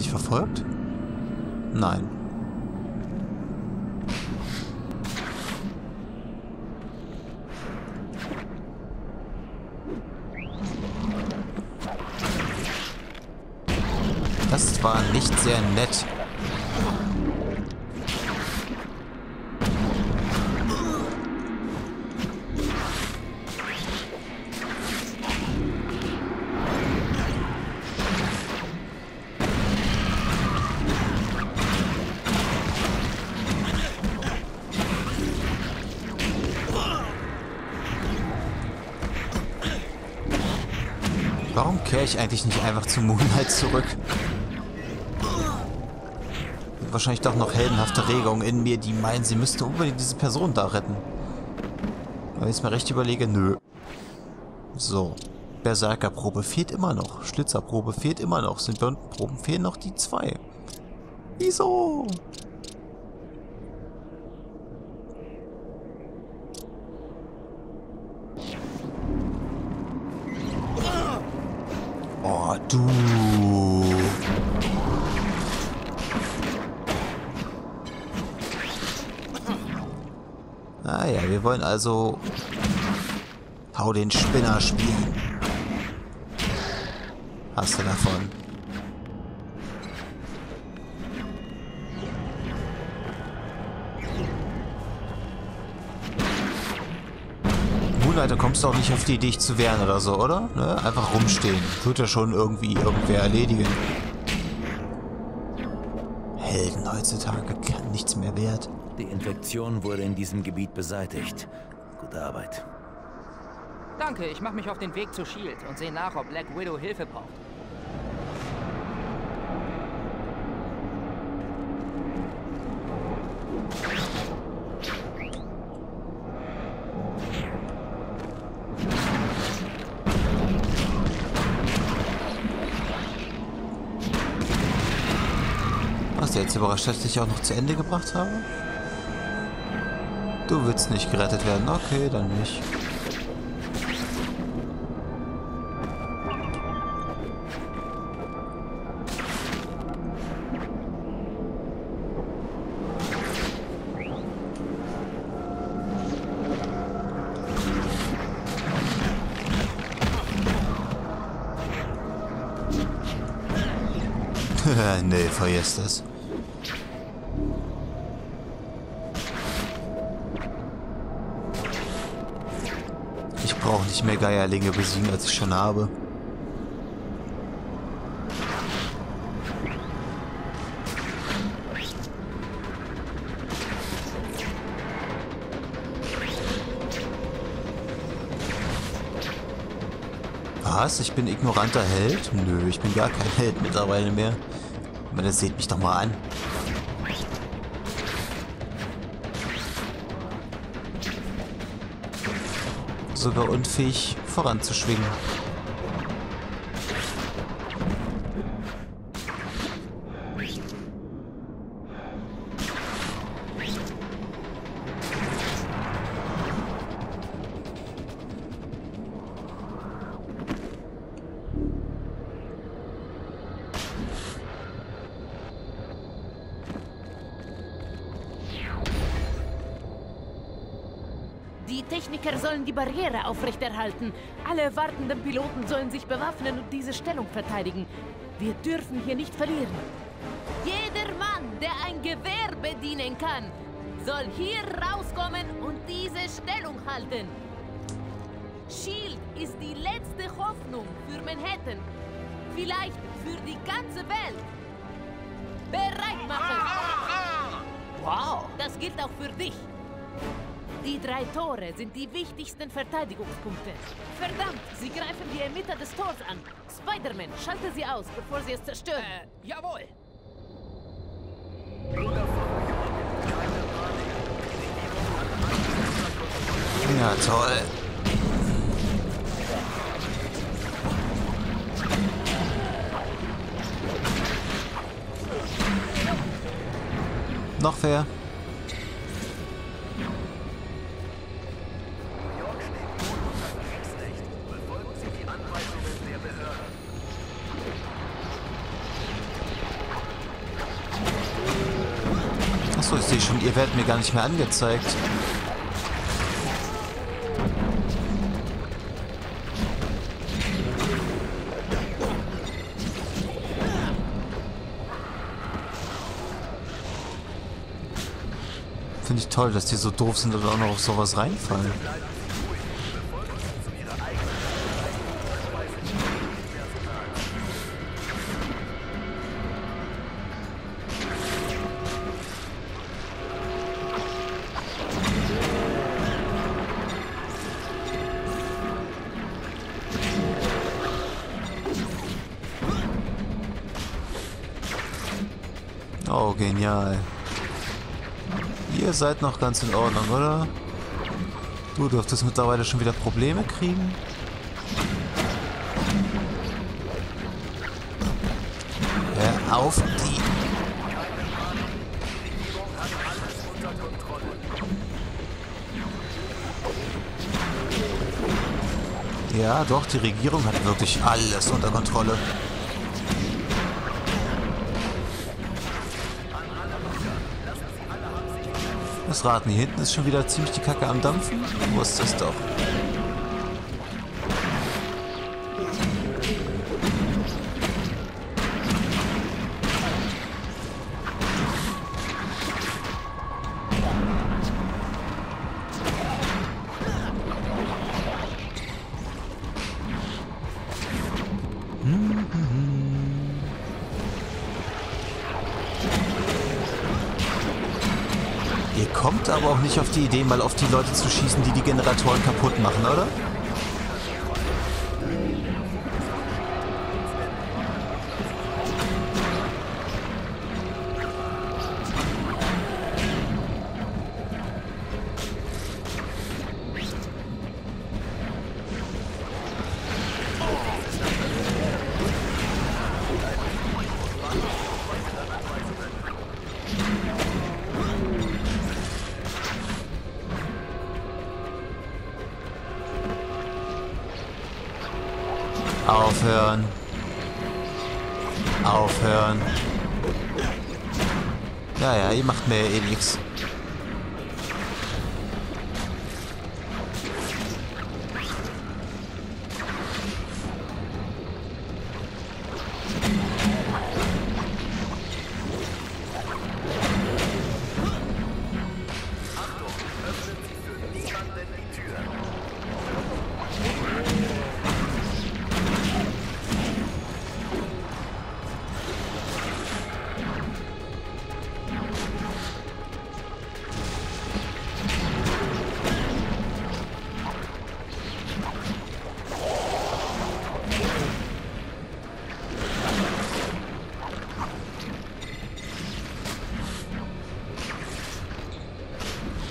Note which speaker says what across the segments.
Speaker 1: Werde ich verfolgt? Nein. Das war nicht sehr nett. Warum kehre ich eigentlich nicht einfach zu Moonlight zurück? Wahrscheinlich doch noch heldenhafte Regungen in mir, die meinen, sie müsste unbedingt diese Person da retten. Aber wenn ich es mir recht überlege, nö. So. Berserkerprobe fehlt immer noch. Schlitzerprobe fehlt immer noch. Sind Proben fehlen noch die zwei. Wieso? Du. Ah ja, wir wollen also Hau den Spinner spielen. Hast du davon. Da kommst du auch nicht auf die Idee, dich zu wehren oder so, oder? Ne? Einfach rumstehen. Wird ja schon irgendwie irgendwer erledigen. Helden heutzutage kann nichts mehr wert.
Speaker 2: Die Infektion wurde in diesem Gebiet beseitigt. Gute Arbeit.
Speaker 3: Danke, ich mache mich auf den Weg zu S.H.I.E.L.D. und sehe nach, ob Black Widow Hilfe braucht.
Speaker 1: Was jetzt überrascht, dass ich dich auch noch zu Ende gebracht habe? Du willst nicht gerettet werden. Okay, dann nicht. nee, vergiss das. Geierlinge besiegen, als ich schon habe. Was? Ich bin ignoranter Held? Nö, ich bin gar kein Held mittlerweile mehr. Ich meine, seht mich doch mal an. Sogar unfähig voranzuschwingen.
Speaker 4: Die Techniker sollen die Barriere aufrechterhalten. Alle wartenden Piloten sollen sich bewaffnen und diese Stellung verteidigen. Wir dürfen hier nicht verlieren. Jeder Mann, der ein Gewehr bedienen kann, soll hier rauskommen und diese Stellung halten. Shield ist die letzte Hoffnung für Manhattan. Vielleicht für die ganze Welt. Bereit machen! Wow! Das gilt auch für dich. Die drei Tore sind die wichtigsten Verteidigungspunkte. Verdammt, sie greifen die Emitter des Tors an. Spider-Man, schalte sie aus, bevor sie es zerstören.
Speaker 3: Äh, jawohl.
Speaker 1: Ja, toll. Noch wer? Ihr werdet mir gar nicht mehr angezeigt. Finde ich toll, dass die so doof sind und auch noch auf sowas reinfallen. Genial. Ihr seid noch ganz in Ordnung, oder? Du dürftest mittlerweile schon wieder Probleme kriegen. Hör auf die... Ja, doch, die Regierung hat wirklich alles unter Kontrolle. Das Raten hier hinten ist schon wieder ziemlich die Kacke am Dampfen. Du wusstest es doch. Aber auch nicht auf die Idee, mal auf die Leute zu schießen, die die Generatoren kaputt machen, oder? macht mehr Elix.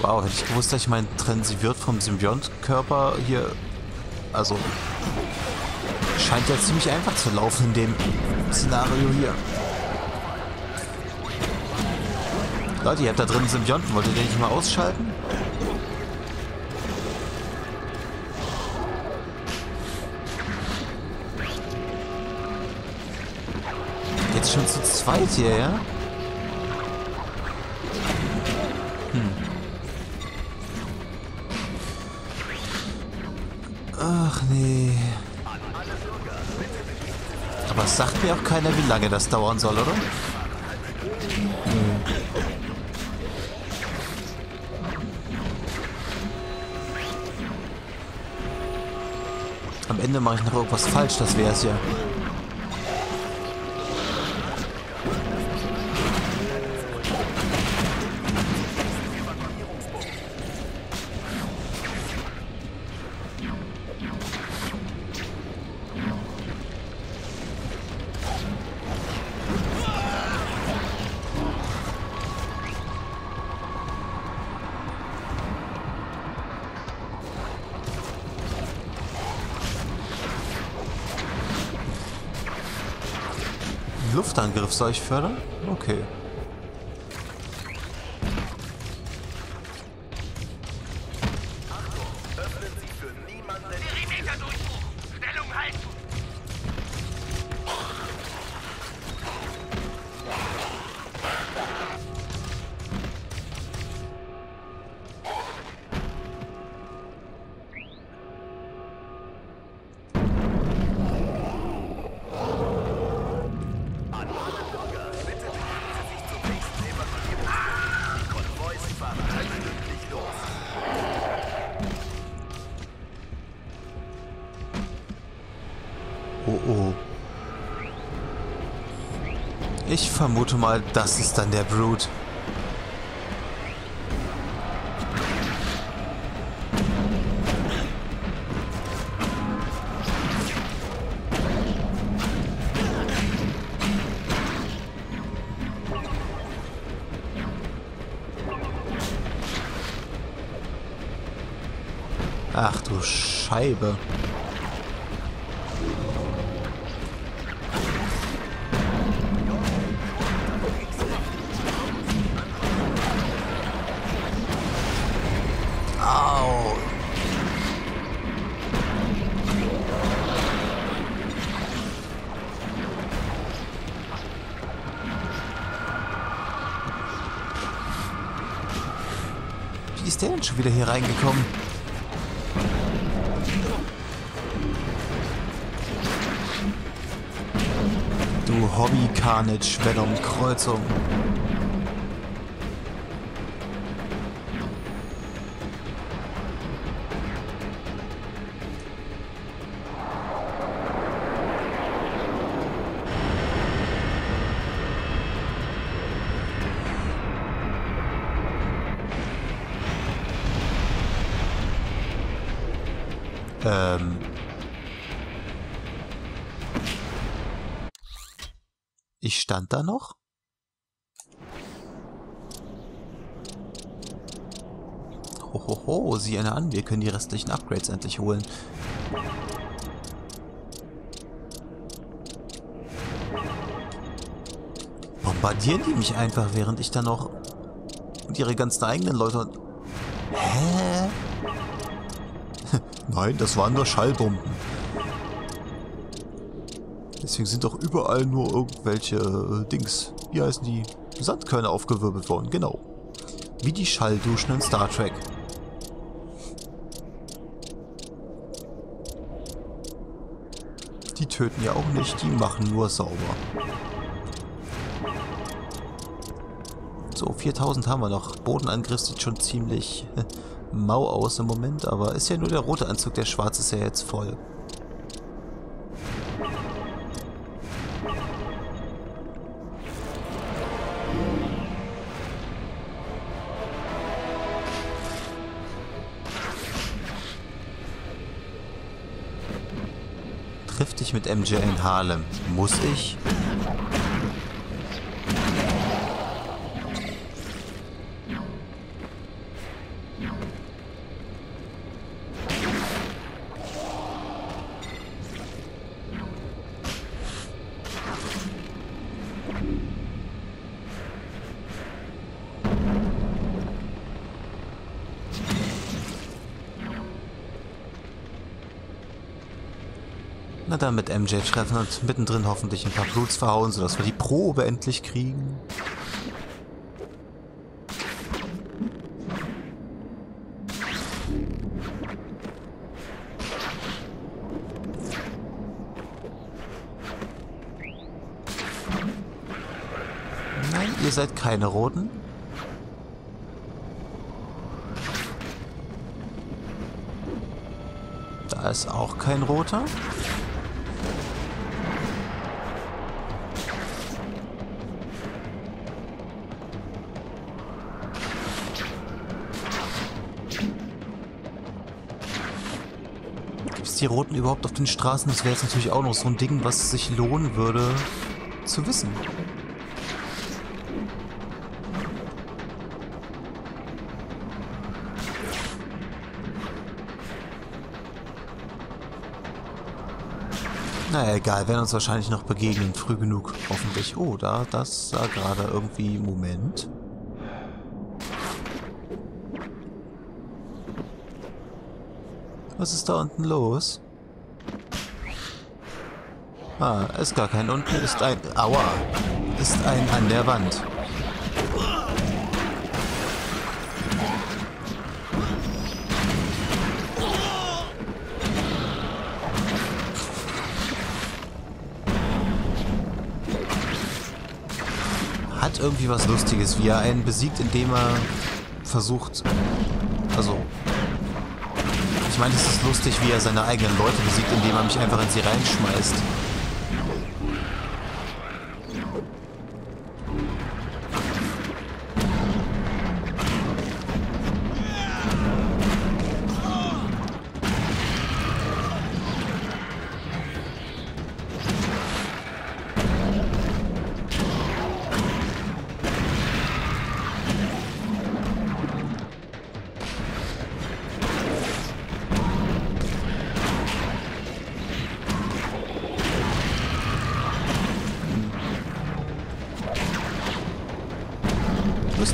Speaker 1: Wow, hätte ich gewusst, dass ich mein Transivert vom Symbiont-Körper hier... Also... Scheint ja ziemlich einfach zu laufen in dem Szenario hier. Leute, ihr habt da drin einen Symbionten. Wollt ihr den nicht mal ausschalten? Jetzt schon zu zweit hier, ja? Ach nee. Aber sagt mir auch keiner, wie lange das dauern soll, oder? Hm. Am Ende mache ich noch irgendwas falsch, das wäre es ja. Luftangriff soll ich fördern? Okay. Ich vermute mal, das ist dann der Brute. Ach du Scheibe. Ist der denn schon wieder hier reingekommen? Du Hobby-Carnage, Ähm. Ich stand da noch? Hohoho, sieh einer an, wir können die restlichen Upgrades endlich holen. Bombardieren die mich einfach, während ich dann noch und ihre ganzen eigenen Leute... Hä? Nein, das waren nur Schallbomben. Deswegen sind doch überall nur irgendwelche äh, Dings. Wie heißen die? Sandkörner aufgewirbelt worden, genau. Wie die Schallduschen in Star Trek. Die töten ja auch nicht, die machen nur sauber. So, 4000 haben wir noch. Bodenangriff sieht schon ziemlich mau aus im Moment, aber ist ja nur der rote Anzug, der schwarze ist ja jetzt voll. Triff dich mit MJ in Harlem. Muss ich? Na dann mit MJ treffen und mittendrin hoffentlich ein paar Bluts verhauen, sodass wir die Probe endlich kriegen. Nein, ihr seid keine Roten. Da ist auch kein roter. Die Roten überhaupt auf den Straßen? Das wäre jetzt natürlich auch noch so ein Ding, was sich lohnen würde zu wissen. Naja, egal, werden uns wahrscheinlich noch begegnen, früh genug, hoffentlich. Oh, da, das sah gerade irgendwie... Moment. Was ist da unten los? Ah, ist gar kein unten, ist ein... Aua! Ist ein an der Wand. hat irgendwie was Lustiges, wie er einen besiegt, indem er versucht, also ich meine, es ist lustig, wie er seine eigenen Leute besiegt, indem er mich einfach in sie reinschmeißt.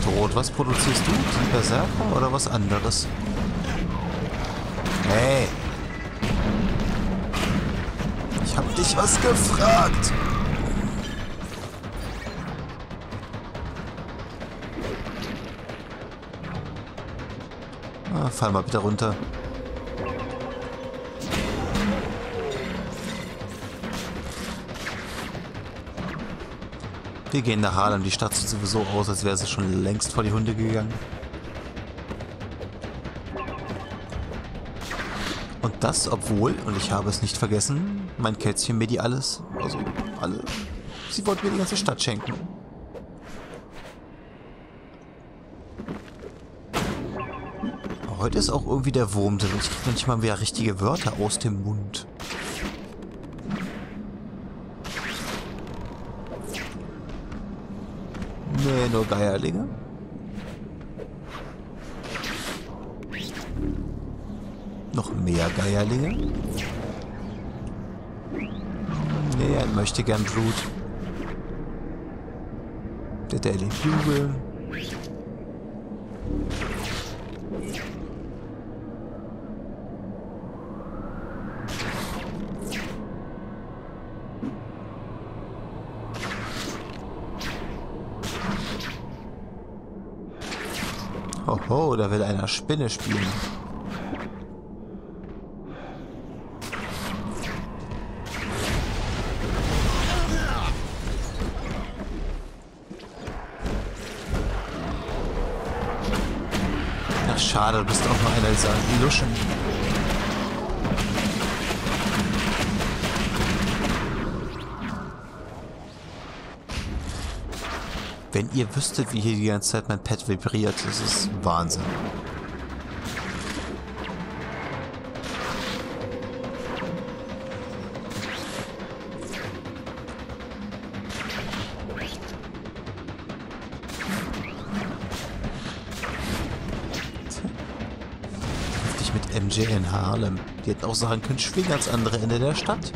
Speaker 1: Tot. Was produzierst du? Die Berserker oder was anderes? Hey! Ich hab dich was gefragt! Ah, fall mal bitte runter. Wir gehen nach Harlem. Die Stadt sieht sowieso aus, als wäre sie schon längst vor die Hunde gegangen. Und das, obwohl, und ich habe es nicht vergessen, mein Kätzchen mir die alles, also alle, sie wollten mir die ganze Stadt schenken. Heute ist auch irgendwie der Wurm drin. Ich kriege nicht mal mehr richtige Wörter aus dem Mund. Nee, nur Geierlinge. Noch mehr Geierlinge. Nee, er möchte gern Blut. Der Daily Bugle. Da will einer Spinne spielen. Ach schade, du bist auch mal einer dieser Luschen. Wenn ihr wüsstet, wie hier die ganze Zeit mein Pet vibriert, das ist Wahnsinn. Mit MJ in Harlem. Die hätten auch sagen können, schwing ans andere Ende der Stadt.